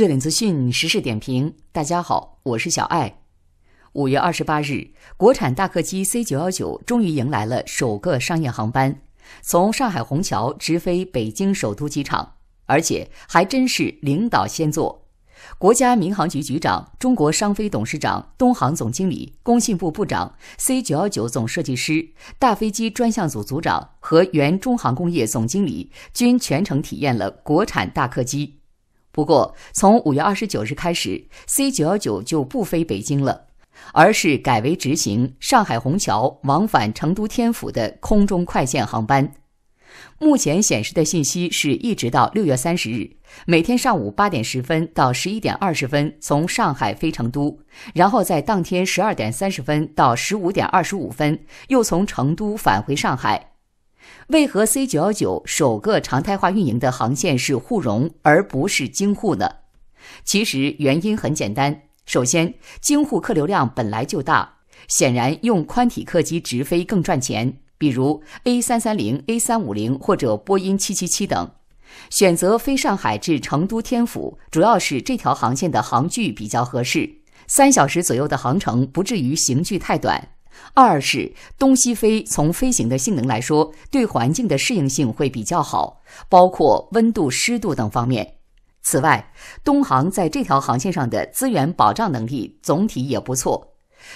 热点资讯，时事点评。大家好，我是小艾。五月二十八日，国产大客机 C 九幺九终于迎来了首个商业航班，从上海虹桥直飞北京首都机场，而且还真是领导先坐。国家民航局局长、中国商飞董事长、东航总经理、工信部部长、C 九幺九总设计师、大飞机专项组组长和原中航工业总经理均全程体验了国产大客机。不过，从五月二十九日开始，C 九幺九就不飞北京了，而是改为执行上海虹桥往返成都天府的空中快线航班。目前显示的信息是一直到六月三十日，每天上午八点十分到十一点二十分从上海飞成都，然后在当天十二点三十分到十五点二十五分又从成都返回上海。为何 C 九幺九首个常态化运营的航线是沪蓉而不是京沪呢？其实原因很简单，首先京沪客流量本来就大，显然用宽体客机直飞更赚钱，比如 A 三三零、A 三五零或者波音七七七等。选择飞上海至成都天府，主要是这条航线的航距比较合适，三小时左右的航程不至于行距太短。二是东西飞，从飞行的性能来说，对环境的适应性会比较好，包括温度、湿度等方面。此外，东航在这条航线上的资源保障能力总体也不错。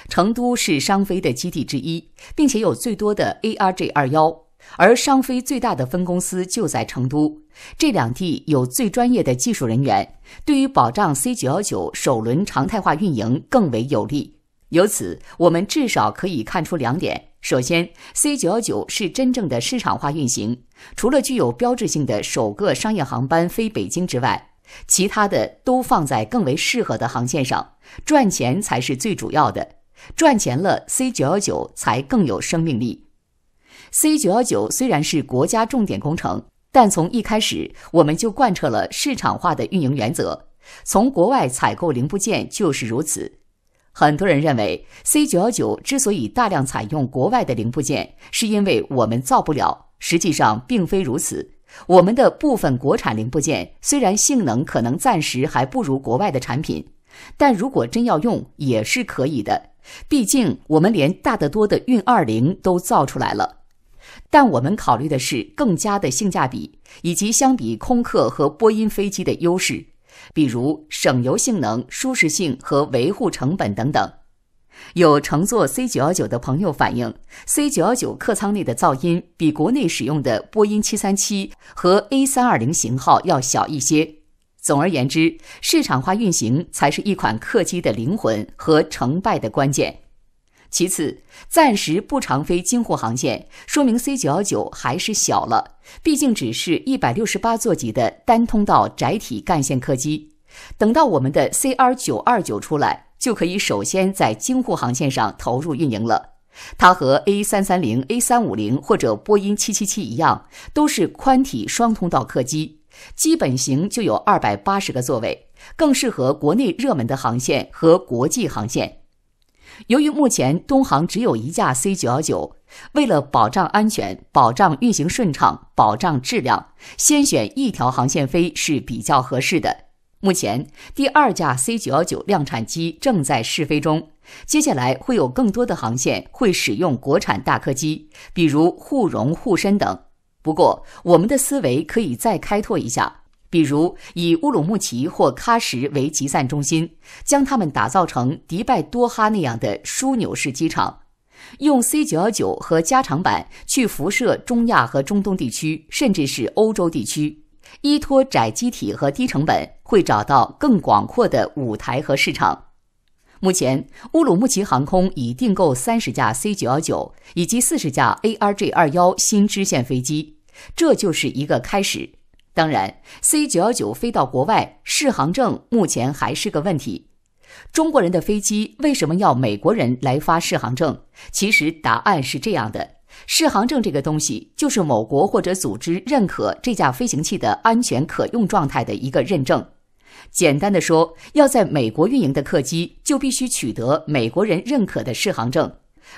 成都是商飞的基地之一，并且有最多的 ARJ 二幺，而商飞最大的分公司就在成都，这两地有最专业的技术人员，对于保障 C 九幺九首轮常态化运营更为有利。由此，我们至少可以看出两点：首先，C 九幺九是真正的市场化运行，除了具有标志性的首个商业航班飞北京之外，其他的都放在更为适合的航线上，赚钱才是最主要的。赚钱了，C 九幺九才更有生命力。C 九幺九虽然是国家重点工程，但从一开始我们就贯彻了市场化的运营原则，从国外采购零部件就是如此。很多人认为 C 九幺九之所以大量采用国外的零部件，是因为我们造不了。实际上并非如此。我们的部分国产零部件虽然性能可能暂时还不如国外的产品，但如果真要用也是可以的。毕竟我们连大得多的运二零都造出来了。但我们考虑的是更加的性价比，以及相比空客和波音飞机的优势。比如省油性能、舒适性和维护成本等等。有乘坐 C 九幺九的朋友反映，C 九幺九客舱内的噪音比国内使用的波音七三七和 A 三二零型号要小一些。总而言之，市场化运行才是一款客机的灵魂和成败的关键。其次，暂时不常飞京沪航线，说明 C 九幺九还是小了，毕竟只是一百六十八座级的单通道窄体干线客机。等到我们的 CR 九二九出来，就可以首先在京沪航线上投入运营了。它和 A 三三零、A 三五零或者波音七七七一样，都是宽体双通道客机，基本型就有二百八十个座位，更适合国内热门的航线和国际航线。由于目前东航只有一架 C 九幺九，为了保障安全、保障运行顺畅、保障质量，先选一条航线飞是比较合适的。目前第二架 C 九幺九量产机正在试飞中，接下来会有更多的航线会使用国产大客机，比如沪蓉、沪深等。不过，我们的思维可以再开拓一下。比如以乌鲁木齐或喀什为集散中心，将它们打造成迪拜多哈那样的枢纽式机场，用 C 九幺九和加长版去辐射中亚和中东地区，甚至是欧洲地区，依托窄机体和低成本，会找到更广阔的舞台和市场。目前，乌鲁木齐航空已订购三十架 C 九幺九以及四十架 ARJ 二幺新支线飞机，这就是一个开始。当然，C 九幺九飞到国外，适航证目前还是个问题。中国人的飞机为什么要美国人来发适航证？其实答案是这样的：适航证这个东西，就是某国或者组织认可这架飞行器的安全可用状态的一个认证。简单的说，要在美国运营的客机，就必须取得美国人认可的适航证。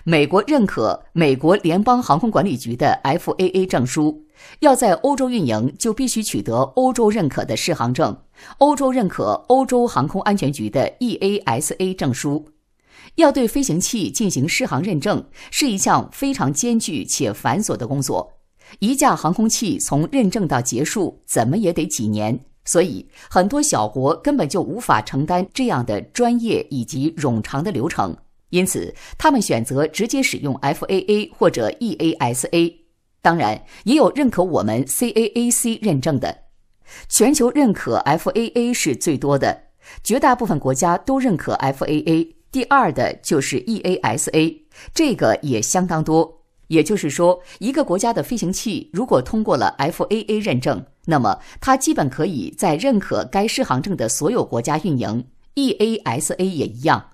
美国认可美国联邦航空管理局的 FAA 证书，要在欧洲运营，就必须取得欧洲认可的适航证，欧洲认可欧洲航空安全局的 EASA 证书。要对飞行器进行适航认证，是一项非常艰巨且繁琐的工作。一架航空器从认证到结束，怎么也得几年，所以很多小国根本就无法承担这样的专业以及冗长的流程。因此，他们选择直接使用 FAA 或者 EASA。当然，也有认可我们 CAAC 认证的。全球认可 FAA 是最多的，绝大部分国家都认可 FAA。第二的就是 EASA，这个也相当多。也就是说，一个国家的飞行器如果通过了 FAA 认证，那么它基本可以在认可该适航证的所有国家运营。EASA 也一样。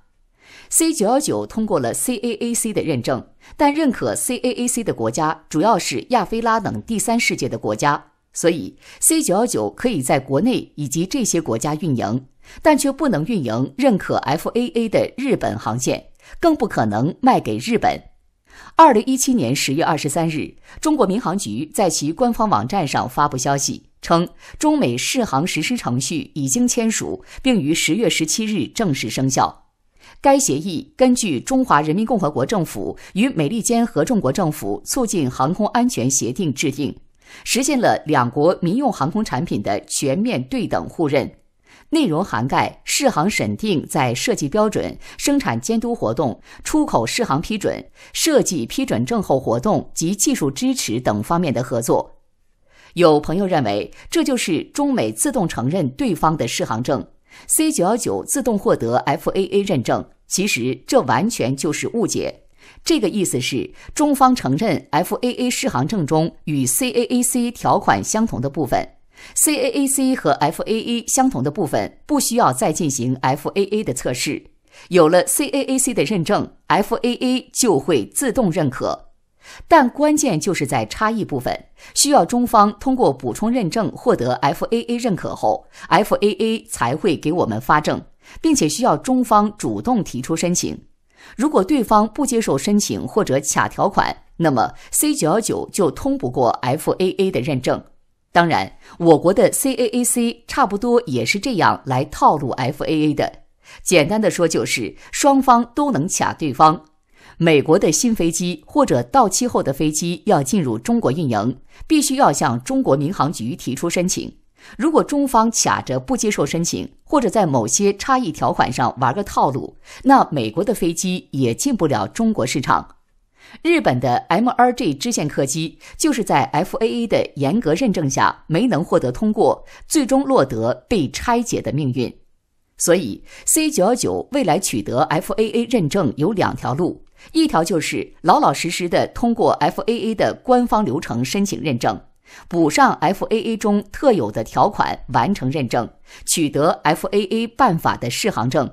C919 通过了 CAAC 的认证，但认可 CAAC 的国家主要是亚非拉等第三世界的国家，所以 C919 可以在国内以及这些国家运营，但却不能运营认可 FAA 的日本航线，更不可能卖给日本。二零一七年十月二十三日，中国民航局在其官方网站上发布消息称，中美适航实施程序已经签署，并于十月十七日正式生效。该协议根据《中华人民共和国政府与美利坚合众国政府促进航空安全协定》制定，实现了两国民用航空产品的全面对等互认。内容涵盖适航审定在设计标准、生产监督活动、出口适航批准、设计批准证后活动及技术支持等方面的合作。有朋友认为，这就是中美自动承认对方的适航证，C919 自动获得 FAA 认证。其实这完全就是误解。这个意思是，中方承认 FAA 适航证中与 CAAC 条款相同的部分。CAAC 和 FAA 相同的部分不需要再进行 FAA 的测试，有了 CAAC 的认证，FAA 就会自动认可。但关键就是在差异部分，需要中方通过补充认证获得 FAA 认可后，FAA 才会给我们发证，并且需要中方主动提出申请。如果对方不接受申请或者卡条款，那么 C919 就通不过 FAA 的认证。当然，我国的 CAAC 差不多也是这样来套路 FAA 的。简单的说，就是双方都能卡对方。美国的新飞机或者到期后的飞机要进入中国运营，必须要向中国民航局提出申请。如果中方卡着不接受申请，或者在某些差异条款上玩个套路，那美国的飞机也进不了中国市场。日本的 MRJ 支线客机就是在 FAA 的严格认证下没能获得通过，最终落得被拆解的命运。所以 C919 未来取得 FAA 认证有两条路，一条就是老老实实的通过 FAA 的官方流程申请认证，补上 FAA 中特有的条款，完成认证，取得 FAA 办法的适航证。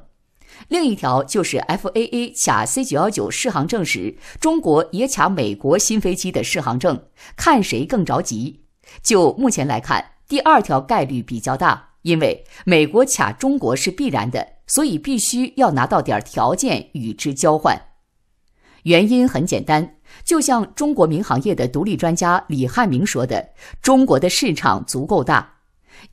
另一条就是 FAA 卡 C919 适航证时，中国也卡美国新飞机的适航证，看谁更着急。就目前来看，第二条概率比较大，因为美国卡中国是必然的，所以必须要拿到点条件与之交换。原因很简单，就像中国民航业的独立专家李汉明说的：“中国的市场足够大。”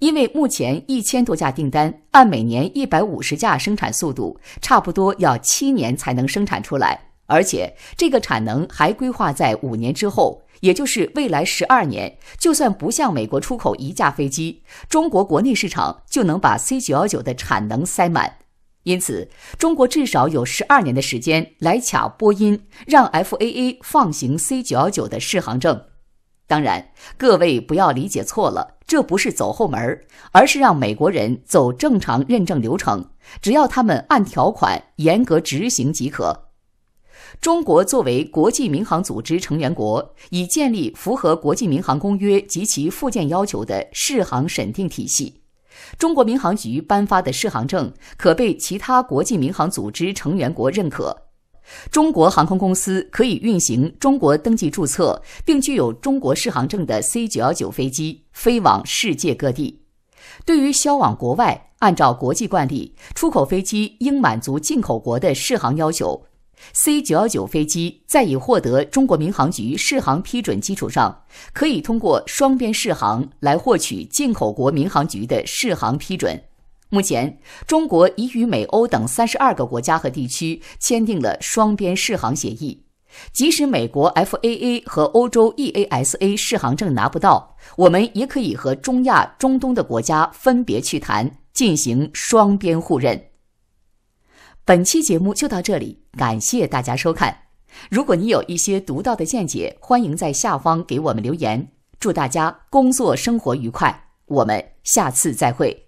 因为目前一千多架订单，按每年一百五十架生产速度，差不多要七年才能生产出来，而且这个产能还规划在五年之后，也就是未来十二年。就算不向美国出口一架飞机，中国国内市场就能把 C 九幺九的产能塞满。因此，中国至少有十二年的时间来卡波音，让 FAA 放行 C 九幺九的适航证。当然，各位不要理解错了。这不是走后门，而是让美国人走正常认证流程，只要他们按条款严格执行即可。中国作为国际民航组织成员国，已建立符合国际民航公约及其附件要求的适航审定体系。中国民航局颁发的适航证可被其他国际民航组织成员国认可。中国航空公司可以运行中国登记注册并具有中国适航证的 C919 飞机飞往世界各地。对于销往国外，按照国际惯例，出口飞机应满足进口国的适航要求。C 九幺九飞机在已获得中国民航局适航批准基础上，可以通过双边适航来获取进口国民航局的适航批准。目前，中国已与美欧等三十二个国家和地区签订了双边适航协议。即使美国 FAA 和欧洲 EASA 适航证拿不到，我们也可以和中亚、中东的国家分别去谈，进行双边互认。本期节目就到这里，感谢大家收看。如果你有一些独到的见解，欢迎在下方给我们留言。祝大家工作生活愉快，我们下次再会。